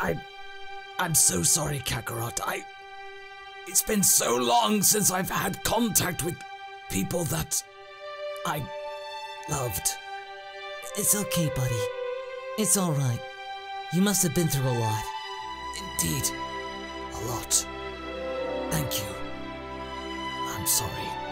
I. I'm so sorry, Kakarot. I. It's been so long since I've had contact with people that I loved. It's okay, buddy. It's alright. You must have been through a lot. Indeed, a lot. Thank you. I'm sorry.